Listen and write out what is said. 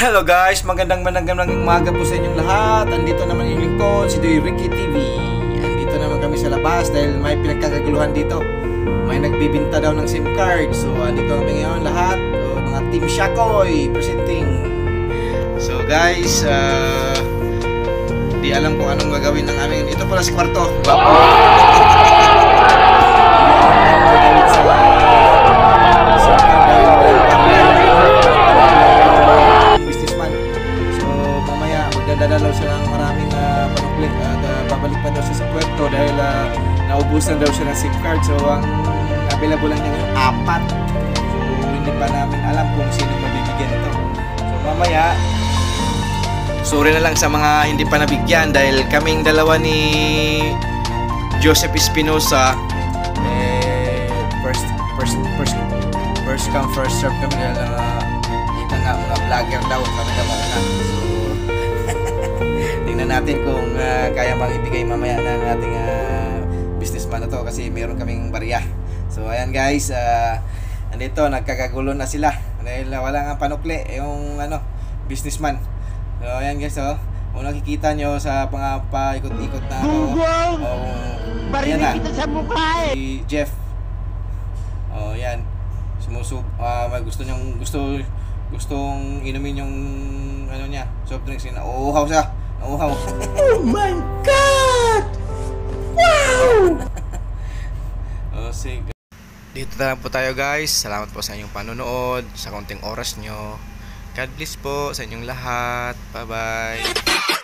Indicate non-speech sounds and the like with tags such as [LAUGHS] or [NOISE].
Hello guys, magandang magandang umaga po sa inyong lahat. Andito naman yung lingkod, si Doy Ricky TV. Andito naman kami sa labas dahil may pinagkakaguluhan dito. May nagbibinta daw ng SIM card. So andito kami ngayon lahat. O, mga Team Shakoy presenting. So guys, uh, di alam kung anong gagawin ng aming ito pala si kwarto. Gwapo. Puerto dahil uh, naubusan daw siya ng SIM card. So ang available lang niya ngayon apat. So hindi pa namin alam kung sino mabibigyan ito. So mamaya Sorry na lang sa mga hindi pa nabigyan dahil kaming dalawa ni Joseph Espinosa eh, first first first first come first serve kami dahil uh, nga mga vlogger daw kami na mauna so natin kung uh, kaya bang ibigay mamaya ng ating uh, businessman na to kasi meron kaming barya so ayan guys uh, andito nagkakagulo na sila dahil uh, wala nga panukli yung ano businessman so ayan guys oh kung nakikita nyo sa mga paikot-ikot na ako oh, na kita sa mukha eh. si Jeff. Oh, yan. Sumusub ah may gusto niyang gusto gustong inumin yung ano niya, soft drinks na uuhaw siya. Nauuhaw. Oh my God! Wow! [LAUGHS] oh, sige. Dito na lang po tayo guys. Salamat po sa inyong panonood, sa konting oras nyo. God bless po sa inyong lahat. Bye-bye.